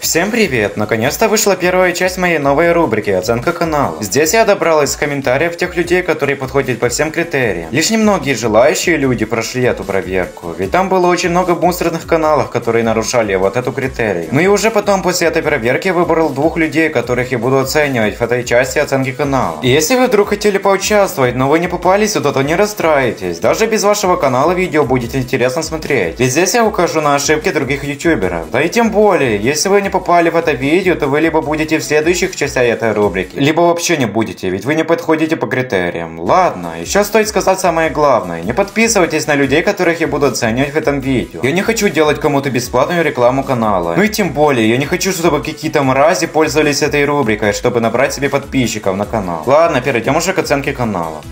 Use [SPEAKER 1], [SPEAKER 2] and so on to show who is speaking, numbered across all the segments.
[SPEAKER 1] Всем привет! Наконец-то вышла первая часть моей новой рубрики «Оценка канала». Здесь я добрал из комментариев тех людей, которые подходят по всем критериям. Лишь немногие желающие люди прошли эту проверку, ведь там было очень много мусорных каналов, которые нарушали вот эту критерию. Ну и уже потом после этой проверки выбрал двух людей, которых я буду оценивать в этой части оценки канала. И если вы вдруг хотели поучаствовать, но вы не попали сюда, то не расстраивайтесь. Даже без вашего канала видео будет интересно смотреть. Ведь здесь я укажу на ошибки других ютуберов. Да и тем более, если вы не попали в это видео, то вы либо будете в следующих частях этой рубрики, либо вообще не будете, ведь вы не подходите по критериям. Ладно, еще стоит сказать самое главное. Не подписывайтесь на людей, которых я буду оценивать в этом видео. Я не хочу делать кому-то бесплатную рекламу канала. Ну и тем более, я не хочу, чтобы какие-то мрази пользовались этой рубрикой, чтобы набрать себе подписчиков на канал. Ладно, перейдем уже к оценке канала.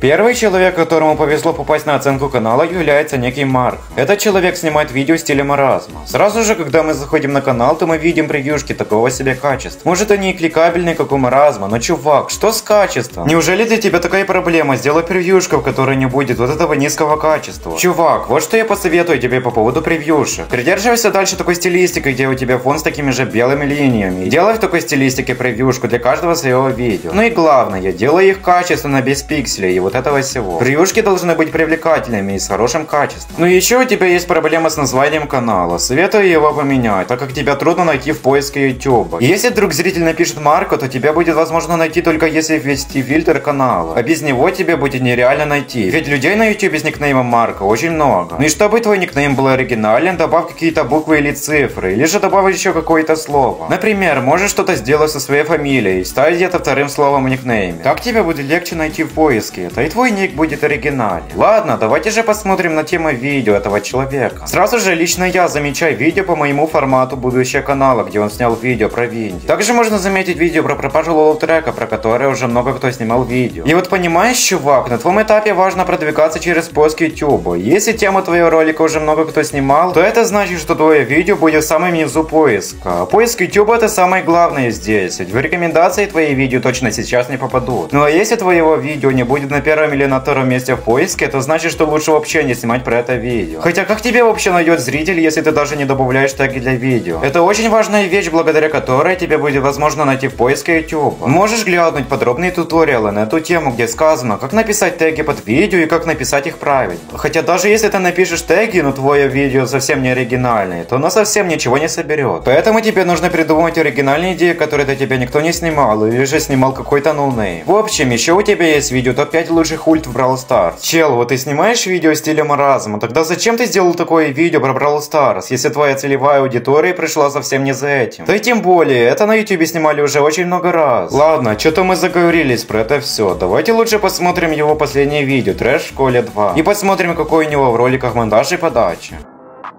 [SPEAKER 1] Первый человек, которому повезло попасть на оценку канала, является некий Марк. Этот человек снимает видео в стиле маразма. Сразу же, когда мы заходим на канал, то мы видим превьюшки такого себе качества. Может они и кликабельные, как у маразма, но чувак, что с качеством? Неужели для тебя такая проблема? Сделай превьюшку, в которой не будет вот этого низкого качества. Чувак, вот что я посоветую тебе по поводу превьюшек. Придерживайся дальше такой стилистики, где у тебя фон с такими же белыми линиями. И делай в такой стилистике превьюшку для каждого своего видео. Ну и главное, делай их качественно, без пикселей. Вот этого всего. Превьюшки должны быть привлекательными и с хорошим качеством. Ну и еще у тебя есть проблема с названием канала. Советую его поменять, так как тебя трудно найти в поиске YouTube. Если вдруг зритель напишет Марко, то тебя будет возможно найти только если ввести фильтр канала. А без него тебе будет нереально найти. Ведь людей на YouTube с никнеймом Марко очень много. Ну и чтобы твой никнейм был оригинален, добавь какие-то буквы или цифры. Или же добавь еще какое-то слово. Например, можешь что-то сделать со своей фамилией, ставить это вторым словом в никнейме. Так тебе будет легче найти в поиске да и твой ник будет оригинальный. Ладно, давайте же посмотрим на тему видео этого человека. Сразу же лично я замечаю видео по моему формату будущего канала, где он снял видео про Винди. Также можно заметить видео про пропажу лоу-трека, про которое уже много кто снимал видео. И вот понимаешь, чувак, на твоем этапе важно продвигаться через поиск YouTube. Если тему твоего ролика уже много кто снимал, то это значит, что твое видео будет в самом низу поиска. А поиск YouTube это самое главное здесь, ведь в рекомендации твои видео точно сейчас не попадут. Ну а если твоего видео не будет на первом или на втором месте в поиске, это значит, что лучше вообще не снимать про это видео. Хотя как тебе вообще найдет зритель, если ты даже не добавляешь теги для видео? Это очень важная вещь, благодаря которой тебе будет возможно найти в поиске YouTube. Можешь глянуть подробные туториалы на эту тему, где сказано, как написать теги под видео и как написать их правильно. Хотя даже если ты напишешь теги, но твое видео совсем не оригинальное, то оно совсем ничего не соберет. Поэтому тебе нужно придумать оригинальные идеи, которые до тебя никто не снимал, или же снимал какой-то no-name. В общем, еще у тебя есть видео топ-5 лучших ульт в Brawl Stars. Чел, вот ты снимаешь видео в стиле маразма, тогда зачем ты сделал такое видео про Brawl Stars, если твоя целевая аудитория пришла совсем не за этим? Да и тем более, это на YouTube снимали уже очень много раз. Ладно, что-то мы заговорились про это все. Давайте лучше посмотрим его последнее видео, Трэш в школе 2. И посмотрим, какой у него в роликах монтаж и подача.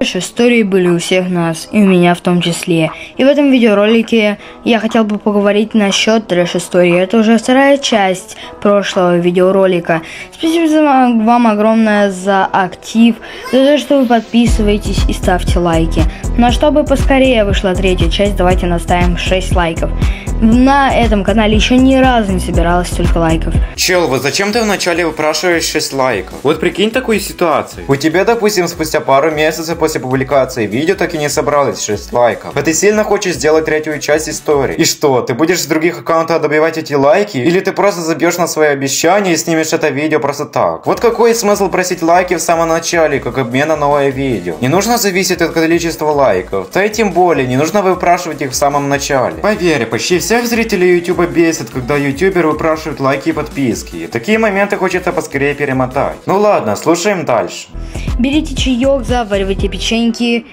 [SPEAKER 2] Истории были у всех нас, и у меня в том числе. И в этом видеоролике я хотел бы поговорить насчет трэш-истории. Это уже вторая часть прошлого видеоролика. Спасибо вам огромное за актив, за то, что вы подписываетесь и ставьте лайки. Ну а чтобы поскорее вышла третья часть, давайте наставим 6 лайков. На этом канале еще ни разу не собиралось столько лайков.
[SPEAKER 1] Чел, вот зачем ты вначале выпрашиваешь 6 лайков? Вот прикинь такую ситуацию. У тебя, допустим, спустя пару месяцев после публикации видео так и не собралось 6 лайков. А ты сильно хочешь сделать третью часть истории. И что, ты будешь с других аккаунтов добивать эти лайки? Или ты просто забьешь на свои обещания и снимешь это видео просто так? Вот какой смысл просить лайки в самом начале, как обмен на новое видео? Не нужно зависеть от количества лайков. Да и тем более, не нужно выпрашивать их в самом начале. Поверь, почти всех зрителей YouTube бесит, когда ютубер выпрашивает лайки и подписки. Такие моменты хочется поскорее перемотать. Ну ладно, слушаем дальше.
[SPEAKER 2] Берите чаек, заваривайте печеньки.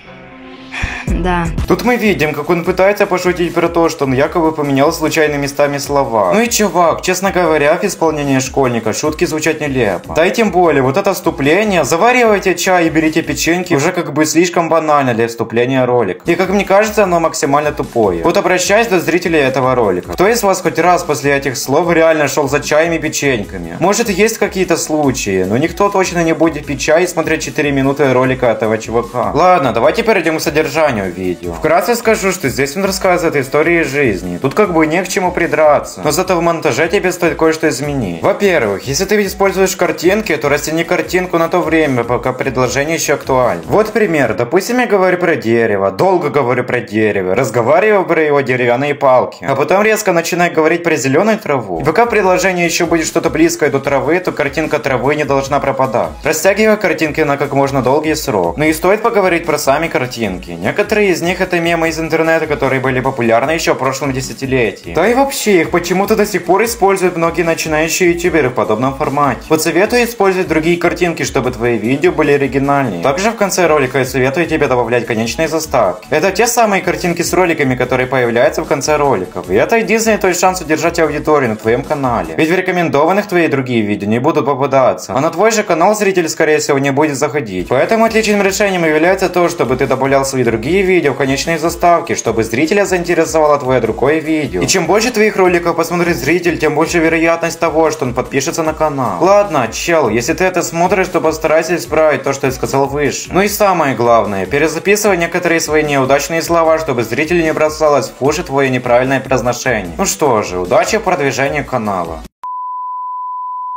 [SPEAKER 2] Да.
[SPEAKER 1] Тут мы видим, как он пытается пошутить про то, что он якобы поменял случайно местами слова. Ну и чувак, честно говоря, в исполнении школьника шутки звучат нелепо. Да и тем более, вот это вступление, заваривайте чай и берите печеньки, уже как бы слишком банально для вступления ролика. И как мне кажется, оно максимально тупое. Вот обращаюсь до зрителей этого ролика. Кто из вас хоть раз после этих слов реально шел за чаем и печеньками? Может есть какие-то случаи, но никто точно не будет пить чай и смотреть 4 минуты ролика этого чувака. Ладно, давайте перейдем к содержанию названию видео. Вкратце скажу, что здесь он рассказывает истории жизни. Тут как бы не к чему придраться. Но зато в монтаже тебе стоит кое-что изменить. Во-первых, если ты используешь картинки, то растяни картинку на то время, пока предложение еще актуально. Вот пример. Допустим, я говорю про дерево, долго говорю про дерево, разговариваю про его деревянные палки, а потом резко начинаю говорить про зеленую траву. И пока в предложении еще будет что-то близкое до травы, то картинка травы не должна пропадать. Растягивая картинки на как можно долгий срок. Но и стоит поговорить про сами картинки. Некоторые из них это мемы из интернета, которые были популярны еще в прошлом десятилетии. Да и вообще, их почему-то до сих пор используют многие начинающие ютуберы в подобном формате. Вот советую использовать другие картинки, чтобы твои видео были оригинальнее. Также в конце ролика я советую тебе добавлять конечные заставки. Это те самые картинки с роликами, которые появляются в конце роликов. И это единственный твой шанс удержать аудиторию на твоем канале. Ведь в рекомендованных твои другие видео не будут попадаться. А на твой же канал зритель скорее всего не будет заходить. Поэтому отличным решением является то, чтобы ты добавлял свои другие видео в конечные заставки, чтобы зрителя заинтересовало твое другое видео. И чем больше твоих роликов посмотрит зритель, тем больше вероятность того, что он подпишется на канал. Ладно, чел, если ты это смотришь, то постарайся исправить то, что я сказал выше. Ну и самое главное, перезаписывай некоторые свои неудачные слова, чтобы зрителю не бросалось в уши твое неправильное произношение. Ну что же, удачи в продвижении канала.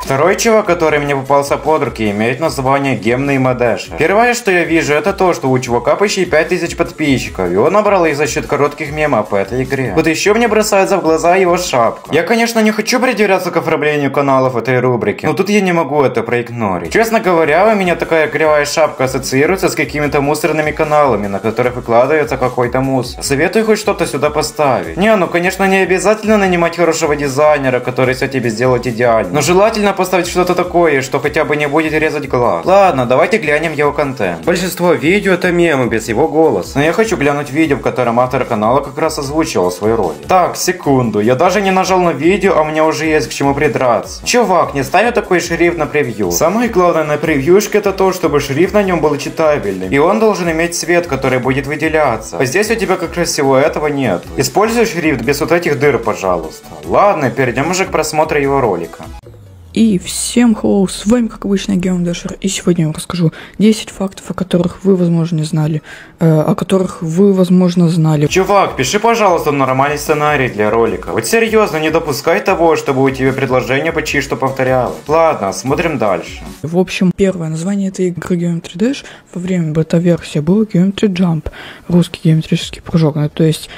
[SPEAKER 1] Второй чувак, который мне попался под руки, имеет название Гемный Мадеша. Первое, что я вижу, это то, что у чувака почти 5000 подписчиков, и он набрал их за счет коротких мемов по этой игре. Вот еще мне бросается в глаза его шапка. Я, конечно, не хочу придираться к оформлению каналов этой рубрики, но тут я не могу это проигнорить. Честно говоря, у меня такая кривая шапка ассоциируется с какими-то мусорными каналами, на которых выкладывается какой-то мусор. Советую хоть что-то сюда поставить. Не, ну, конечно, не обязательно нанимать хорошего дизайнера, который все тебе сделает идеально, но Желательно поставить что-то такое, что хотя бы не будет резать глаз. Ладно, давайте глянем его контент. Большинство видео это мемы без его голоса. Но я хочу глянуть видео, в котором автор канала как раз озвучивал свою роль. Так, секунду. Я даже не нажал на видео, а у меня уже есть к чему придраться. Чувак, не ставь такой шрифт на превью. Самое главное на превьюшке это то, чтобы шрифт на нем был читабельным. И он должен иметь цвет, который будет выделяться. А здесь у тебя как раз всего этого нет. Используй шрифт без вот этих дыр, пожалуйста. Ладно, перейдем уже к просмотру его ролика.
[SPEAKER 3] И всем hello, с вами как обычно Геомдашер, и сегодня я вам расскажу 10 фактов, о которых вы, возможно, не знали, э, о которых вы, возможно, знали.
[SPEAKER 1] Чувак, пиши, пожалуйста, нормальный сценарий для ролика. Вот серьезно, не допускай того, чтобы у тебя предложение почти что повторялось. Ладно, смотрим дальше.
[SPEAKER 3] В общем, первое название этой игры Geometry Dash во время бета-версии было Geometry Jump, русский геометрический прыжок, ну, то есть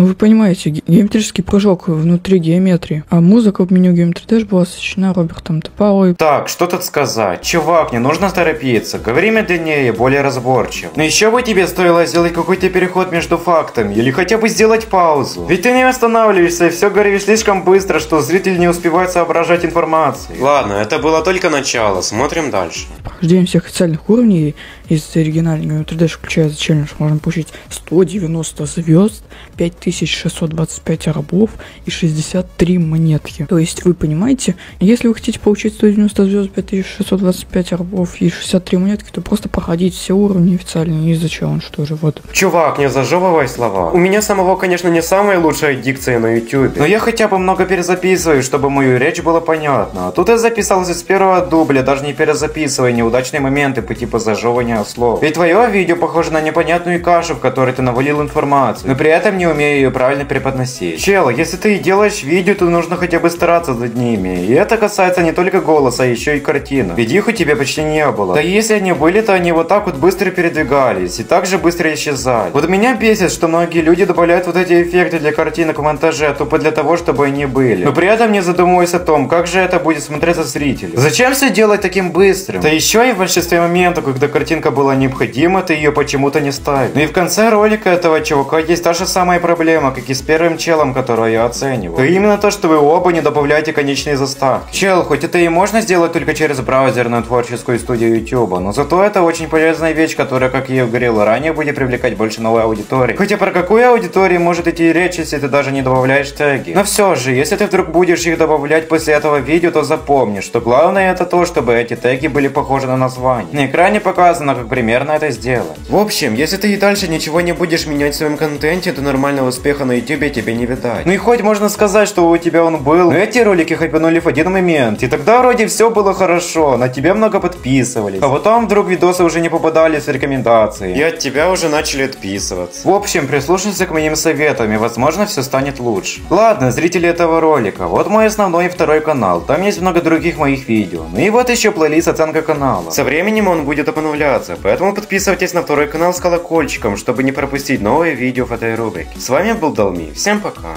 [SPEAKER 3] ну, вы понимаете, геометрический прыжок внутри геометрии. А музыка в меню Geometry Dash была сочинена Робертом Топалой.
[SPEAKER 1] Так, что тут сказать? Чувак, не нужно торопиться. Говори медленнее, более разборчиво. Но еще бы тебе стоило сделать какой-то переход между фактами. Или хотя бы сделать паузу. Ведь ты не останавливаешься и все говоришь слишком быстро, что зритель не успевает соображать информацией. Ладно, это было только начало. Смотрим дальше.
[SPEAKER 3] Прохождение всех официальных уровней из оригинального Geometry Dash включая за челлендж можно получить 190 звезд, 5000 1625 рабов и 63 монетки. То есть вы понимаете, если вы хотите получить 190 звезд, 5625 рабов и 63 монетки, то просто проходить все уровни официальные и за челлендж тоже, вот.
[SPEAKER 1] Чувак, не зажевывай слова. У меня самого, конечно, не самая лучшая дикция на YouTube, но я хотя бы много перезаписываю, чтобы мою речь было понятно. А тут я записался с первого дубля, даже не перезаписывая неудачные моменты по типу зажевывания слов. Ведь твое видео похоже на непонятную кашу, в которой ты навалил информацию, но при этом не умею ее правильно преподносить. Чел, если ты делаешь видео, то нужно хотя бы стараться над ними. И это касается не только голоса, а еще и картинок. Ведь их у тебя почти не было. Да если они были, то они вот так вот быстро передвигались и также быстро исчезали. Вот меня бесит, что многие люди добавляют вот эти эффекты для картинок в монтаже, тупо для того, чтобы они были. Но при этом не задумываясь о том, как же это будет смотреться зрителю. Зачем все делать таким быстрым? Да еще и в большинстве моментов, когда картинка была необходима, ты ее почему-то не ставишь. Ну и в конце ролика этого чувака есть та же самая проблема проблема, как и с первым челом, которого я оценивал. То именно то, что вы оба не добавляете конечные заставки. Чел, хоть это и можно сделать только через браузерную творческую студию YouTube, но зато это очень полезная вещь, которая, как я и говорил ранее, будет привлекать больше новой аудитории. Хотя про какую аудиторию может идти речь, если ты даже не добавляешь теги. Но все же, если ты вдруг будешь их добавлять после этого видео, то запомни, что главное это то, чтобы эти теги были похожи на название. На экране показано как примерно это сделать. В общем, если ты и дальше ничего не будешь менять в своем контенте, то нормального успеха на ютубе тебе не видать. Ну и хоть можно сказать, что у тебя он был, но эти ролики хайпанули в один момент, и тогда вроде все было хорошо, на тебя много подписывались, а потом вдруг видосы уже не попадались в рекомендации, и от тебя уже начали отписываться. В общем, прислушайся к моим советам, и возможно все станет лучше. Ладно, зрители этого ролика, вот мой основной и второй канал, там есть много других моих видео, ну и вот еще плейлист оценка канала. Со временем он будет обновляться, поэтому подписывайтесь на второй канал с колокольчиком, чтобы не пропустить новые видео в этой рубрике. С вами был Далми, всем пока!